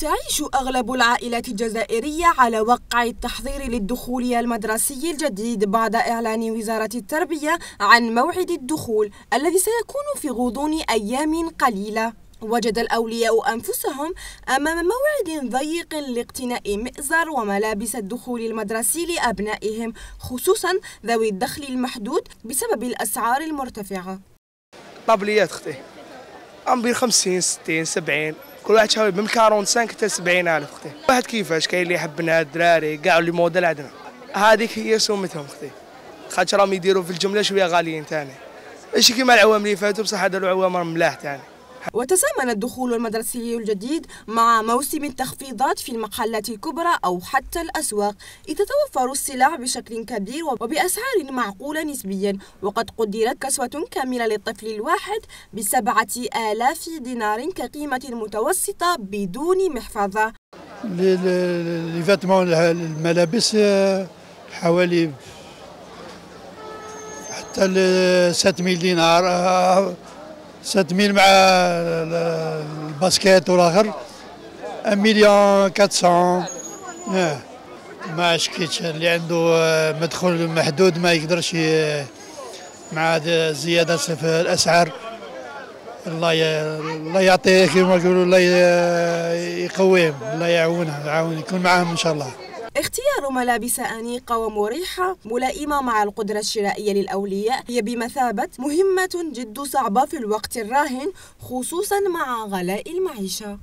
تعيش أغلب العائلات الجزائرية على وقع التحضير للدخول المدرسي الجديد بعد إعلان وزارة التربية عن موعد الدخول الذي سيكون في غضون أيام قليلة. وجد الأولياء أنفسهم أمام موعد ضيق لاقتناء مئزر وملابس الدخول المدرسي لأبنائهم خصوصا ذوي الدخل المحدود بسبب الأسعار المرتفعة. طابليات أختي عم بين 50 60 70 كل واحد شاوي من 45 حتى 70 ألف أختي واحد كيفاش؟ كاين اللي يحبنا الدراري كاع اللي موديل عندنا. هذيك هي سمتهم أختي خاطر راهم يديروا في الجملة شوية غاليين ثاني ماشي كيما العوام اللي فاتوا بصح هذا العوام راهم ملاح ثاني وتزامن الدخول المدرسي الجديد مع موسم التخفيضات في المحلات الكبرى أو حتى الأسواق. إذ تتوفر السلع بشكل كبير وبأسعار معقولة نسبيا وقد قدرت كسوة كاملة للطفل الواحد بسبعة آلاف دينار كقيمة متوسطة بدون محفظة. الملابس حوالي حتى 7000 دينار 7000 مع الباسكيت والآخر. مليون 400 ما شكيتش اللي عنده مدخول محدود ما يقدرش مع زيادة في الأسعار. الله الله يعطيه كما يقولوا الله يقويهم الله يعاونهم يعاون يكون معاهم إن شاء الله. اختيار ملابس أنيقة ومريحة ملائمة مع القدرة الشرائية للأولياء هي بمثابة مهمة جد صعبة في الوقت الراهن خصوصا مع غلاء المعيشة.